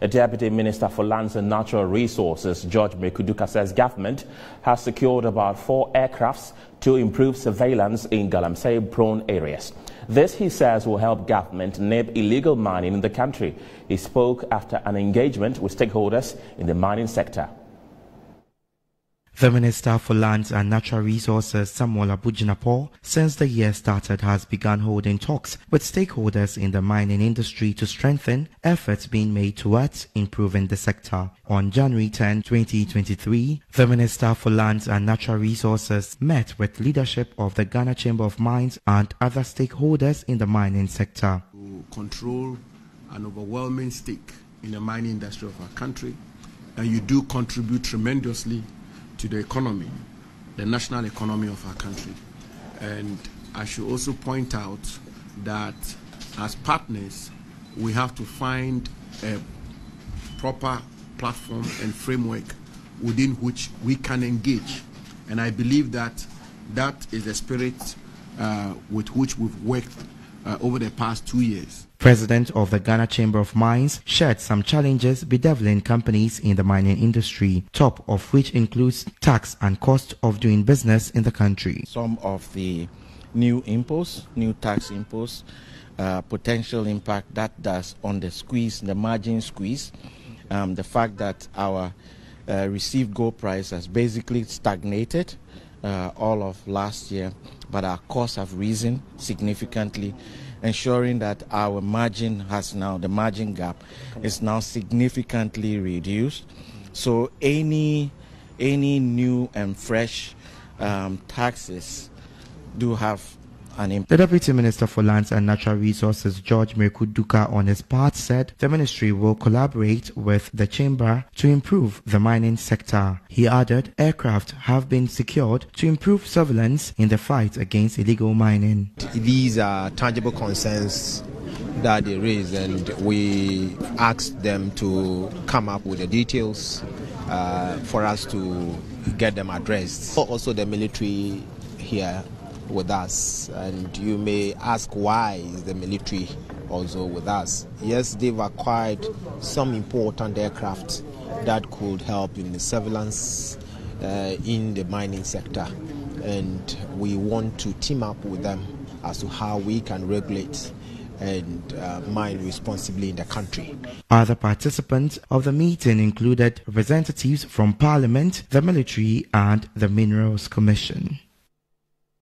A Deputy Minister for Lands and Natural Resources, George Mireku Duker, says government has secured about four aircrafts to improve surveillance in galamsey-prone areas. This, he says, will help government nip illegal mining in the country. He spoke after an engagement with stakeholders in the mining sector. The Minister for Lands and Natural Resources, Samuel Abu-Jinapor, since the year started has begun holding talks with stakeholders in the mining industry to strengthen efforts being made towards improving the sector. On January 10, 2023, the Minister for Lands and Natural Resources met with leadership of the Ghana Chamber of Mines and other stakeholders in the mining sector. To control an overwhelming stake in the mining industry of our country, and you do contribute tremendously to the economy, the national economy of our country. And I should also point out that as partners, we have to find a proper platform and framework within which we can engage. And I believe that that is the spirit uh, with which we've worked uh, over the past two years. President of the Ghana Chamber of Mines shared some challenges bedeviling companies in the mining industry, top of which includes tax and cost of doing business in the country. Some of the new imposts, new tax imposts, uh, potential impact that does on the squeeze, the margin squeeze, um, the fact that our uh, received gold price has basically stagnated uh, all of last year, but our costs have risen significantly, ensuring that our margin has now, the margin gap is now significantly reduced. So any, any new and fresh um, taxes do have the Deputy Minister for Lands and Natural Resources, George Mireku Duker, on his part said the ministry will collaborate with the chamber to improve the mining sector. He added aircraft have been secured to improve surveillance in the fight against illegal mining. These are tangible concerns that they raise, and we asked them to come up with the details uh, for us to get them addressed. Also, the military here with us. And you may ask why is the military also with us? Yes, they've acquired some important aircraft that could help in the surveillance uh, in the mining sector. And we want to team up with them as to how we can regulate and uh, mine responsibly in the country. Other participants of the meeting included representatives from Parliament, the military, and the Minerals Commission.